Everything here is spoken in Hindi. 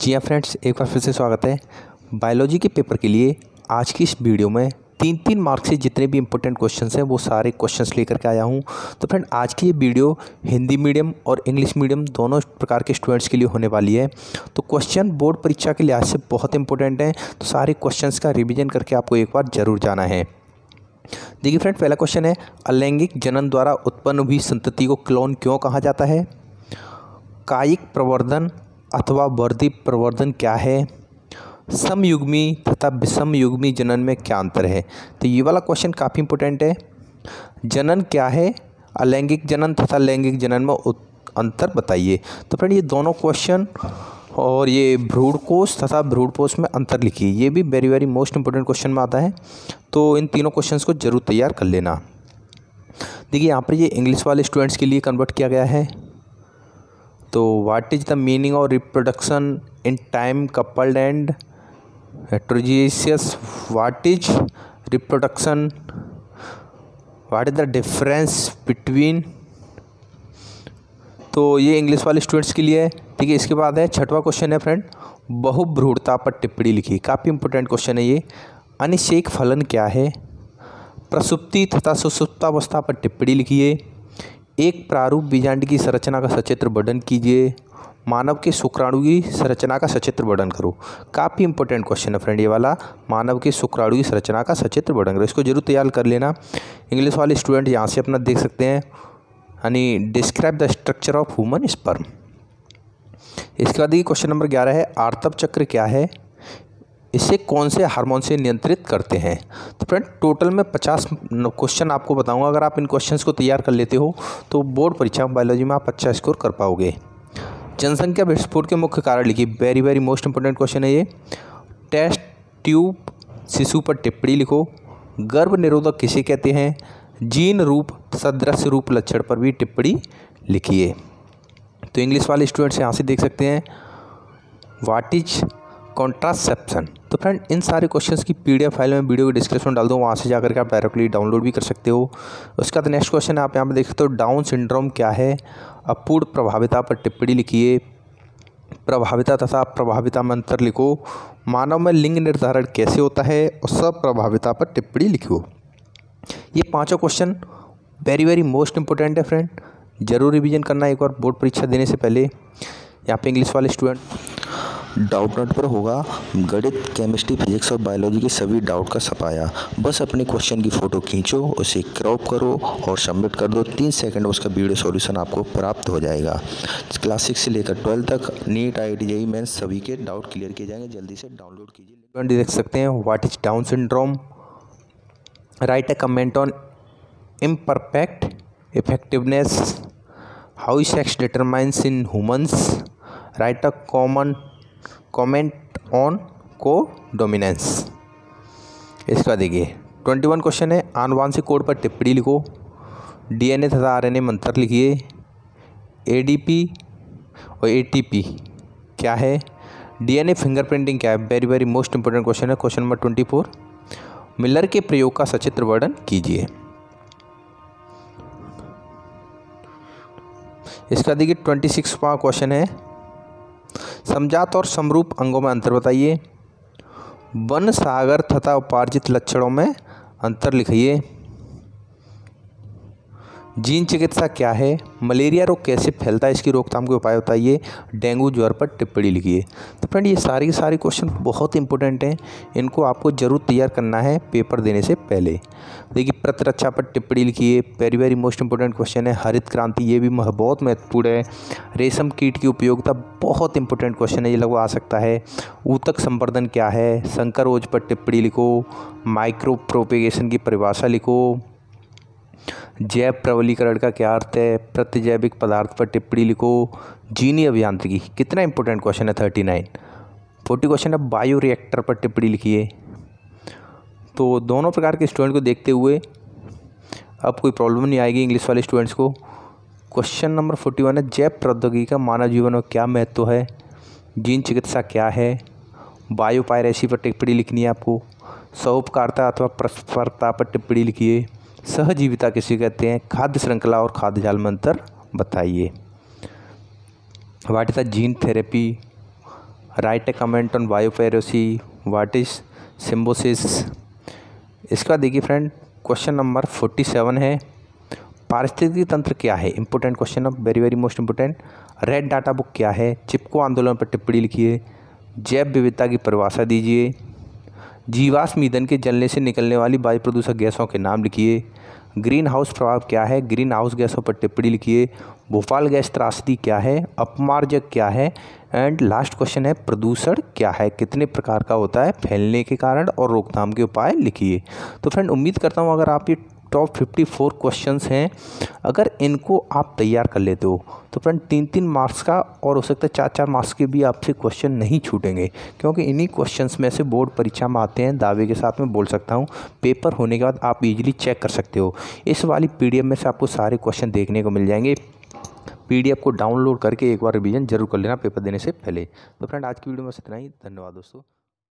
जी हाँ फ्रेंड्स, एक बार फिर से स्वागत है। बायोलॉजी के पेपर के लिए आज की इस वीडियो में तीन तीन मार्क से जितने भी इंपॉर्टेंट क्वेश्चंस हैं, वो सारे क्वेश्चंस लेकर के आया हूँ। तो फ्रेंड, आज की ये वीडियो हिंदी मीडियम और इंग्लिश मीडियम दोनों प्रकार के स्टूडेंट्स के लिए होने वाली है। तो क्वेश्चन बोर्ड परीक्षा के लिहाज से बहुत इंपॉर्टेंट हैं। तो सारे क्वेश्चन का रिविजन करके आपको एक बार ज़रूर जाना है। देखिए फ्रेंड, पहला क्वेश्चन है, अलैंगिक जनन द्वारा उत्पन्न हुई संतति को क्लोन क्यों कहा जाता है? कायिक प्रवर्धन अथवा वर्दी प्रवर्धन क्या है? समयुग्मी तथा विषमयुग्मी जनन में क्या अंतर है? तो ये वाला क्वेश्चन काफ़ी इंपॉर्टेंट है। जनन क्या है? अलैंगिक जनन तथा लैंगिक जनन में अंतर बताइए। तो फ्रेंड ये दोनों क्वेश्चन और ये भ्रूणकोश तथा भ्रूणपोष में अंतर लिखिए। ये भी very very most important question में आता है। तो इन तीनों क्वेश्चंस को ज़रूर तैयार कर लेना। देखिए, यहाँ पर ये इंग्लिश वाले स्टूडेंट्स के लिए कन्वर्ट किया गया है। तो what is the meaning of reproduction in time coupled and heterogeneous what is reproduction what is the difference between तो ये इंग्लिश वाले स्टूडेंट्स के लिए है। ठीक है, इसके बाद है, छठवा क्वेश्चन है फ्रेंड बहुभ्रूढ़ता पर टिप्पणी लिखी। काफ़ी इंपॉर्टेंट क्वेश्चन है ये। अनिषेक फलन क्या है? प्रसुप्ति तथा सुसुप्तावस्था पर टिप्पणी लिखिए एक प्रारूप बीजांड की संरचना का सचित्र वर्णन कीजिए। मानव के शुक्राणु की संरचना का सचित्र वर्णन करो। काफ़ी इंपॉर्टेंट क्वेश्चन है फ्रेंड ये वाला। मानव के शुक्राणु की संरचना का सचित्र वर्णन करो। इसको ज़रूर तैयार कर लेना। इंग्लिश वाले स्टूडेंट यहाँ से अपना देख सकते हैं। यानी describe the structure of human sperm इसके बाद ये क्वेश्चन नंबर ग्यारह है आर्तव चक्र क्या है? इसे कौन से हार्मोन से नियंत्रित करते हैं? तो फ्रेंड, टोटल में पचास क्वेश्चन आपको बताऊँगा। अगर आप इन क्वेश्चंस को तैयार कर लेते हो तो बोर्ड परीक्षा बायोलॉजी में आप अच्छा स्कोर कर पाओगे। जनसंख्या विस्फोट के मुख्य कारण लिखिए very very most important question है ये। टेस्ट ट्यूब शिशु पर टिप्पणी लिखो। गर्भ निरोधक किसे कहते हैं? जीन रूप, सदृश रूप लक्षण पर भी टिप्पणी लिखिए। तो इंग्लिश वाले स्टूडेंट्स यहाँ से देख सकते हैं। वाट इज़ कॉन्ट्रासेप्शन तो फ्रेंड इन सारे क्वेश्चंस की पीडीएफ फ़ाइल में वीडियो को डिस्क्रिप्शन डाल दूँ, वहाँ से जाकर के आप डायरेक्टली डाउनलोड भी कर सकते हो। उसके बाद नेक्स्ट क्वेश्चन आप यहाँ पर देख सकते हो डाउन सिंड्रोम क्या है? अपूर्ण प्रभाविता पर टिप्पणी लिखिए। प्रभाविता तथा प्रभाविता में अंतर लिखो। मानव में लिंग निर्धारण कैसे होता है? और सब प्रभाविता पर टिप्पणी लिखो। ये पाँचों question very very most important है फ्रेंड ज़रूर रिविजन करना एक बार बोर्ड परीक्षा देने से पहले। यहाँ पे इंग्लिश वाले स्टूडेंट डाउट नोट पर होगा। गणित केमिस्ट्री फिजिक्स और बायोलॉजी के सभी डाउट का सफाया बस अपने क्वेश्चन की फ़ोटो खींचो, उसे क्रॉप करो और सबमिट कर दो। तीन सेकंड उसका वीडियो सॉल्यूशन आपको प्राप्त हो जाएगा। क्लास सिक्स से लेकर ट्वेल्थ तक नीट आई टी मैं सभी के डाउट क्लियर किए जाएँगे। जल्दी से डाउनलोड कीजिए। देख सकते हैं what is Down syndrome write a comment on imperfect effectiveness how sex determines in humans write a common comment on codominance इसका देखिए ट्वेंटी वन क्वेश्चन है आनुवांशिक कोड पर टिप्पणी लिखो। डीएनए तथा आरएनए मंत्र लिखिए। एडीपी और एटीपी क्या है? डीएनए फिंगरप्रिंटिंग क्या है? Very very most important question है question number twenty four Miller के प्रयोग का सचित्र वर्णन कीजिए। इसका देखिए ट्वेंटी सिक्स क्वेश्चन है समझात और समरूप अंगों में अंतर बताइए। वन सागर तथा उपार्जित लक्षणों में अंतर लिखिए। जीन चिकित्सा क्या है? मलेरिया रोग कैसे फैलता है? इसकी रोकथाम के उपाय बताइए। डेंगू ज्वर पर टिप्पणी लिखिए। तो फ्रेंड, ये सारे के सारे क्वेश्चन बहुत इंपॉर्टेंट हैं। इनको आपको ज़रूर तैयार करना है पेपर देने से पहले। देखिए, प्रतिरक्षा पर टिप्पणी लिखिए। Very very most important question है। हरित क्रांति, ये भी बहुत महत्वपूर्ण है। रेशम कीट की उपयोगिता बहुत इंपॉर्टेंट क्वेश्चन है। ये लगभग आ सकता है। ऊतक संवर्धन क्या है? संकर ओज पर टिप्पणी लिखो। माइक्रो प्रोपेगेशन की परिभाषा लिखो। जैव प्रबलीकरण का क्या अर्थ है? प्रतिजैविक पदार्थ पर टिप्पणी लिखो। जीनी अभियांत्रिकी, कितना इंपॉर्टेंट क्वेश्चन है थर्टी नाइन फोर्टी क्वेश्चन है बायो रिएक्टर पर टिप्पणी लिखिए। तो दोनों प्रकार के स्टूडेंट को देखते हुए अब कोई प्रॉब्लम नहीं आएगी इंग्लिश वाले स्टूडेंट्स को। क्वेश्चन नंबर फोर्टी वन है, जैव प्रौद्योगिकी का मानव जीवन में क्या महत्व है? जीन चिकित्सा क्या है? बायोपायरेसी पर टिप्पणी लिखनी है आपको। सौपकारता अथवा परस्परता पर टिप्पणी लिखिए। सहजीविता किसे कहते हैं? खाद्य श्रृंखला और खाद्य जाल में अंतर बताइए। What is the gene therapy write a comment on biopiracy what is symbiosis इसके देखिए friend question number forty seven है। पारिस्थितिकी तंत्र क्या है? Important question of very very most important red data book क्या है? चिपको आंदोलन पर टिप्पणी लिखिए। जैव विविधता की परिभाषा दीजिए। जीवाश्म ईंधन के जलने से निकलने वाली वायु प्रदूषक गैसों के नाम लिखिए। ग्रीन हाउस प्रभाव क्या है? ग्रीन हाउस गैसों पर टिप्पणी लिखिए। भोपाल गैस त्रासदी क्या है? अपमार्जक क्या है? एंड लास्ट क्वेश्चन है, प्रदूषण क्या है? कितने प्रकार का होता है? फैलने के कारण और रोकथाम के उपाय लिखिए। तो फ्रेंड उम्मीद करता हूँ अगर आप ये टॉप फिफ्टी फोर क्वेश्चन हैं। अगर इनको आप तैयार कर लेते हो तो फ्रेंड तीन तीन मार्क्स का, और हो सकता है चार चार मार्क्स के भी आपसे क्वेश्चन नहीं छूटेंगे। क्योंकि इन्हीं क्वेश्चंस में से बोर्ड परीक्षा में आते हैं, दावे के साथ में बोल सकता हूँ। पेपर होने के बाद आप इजीली चेक कर सकते हो। इस वाली पीडीएफ में से आपको सारे क्वेश्चन देखने को मिल जाएँगे। पीडीएफ को डाउनलोड करके एक बार रिवीजन ज़रूर कर लेना पेपर देने से पहले। तो फ्रेंड आज की वीडियो में इतना ही। धन्यवाद दोस्तों।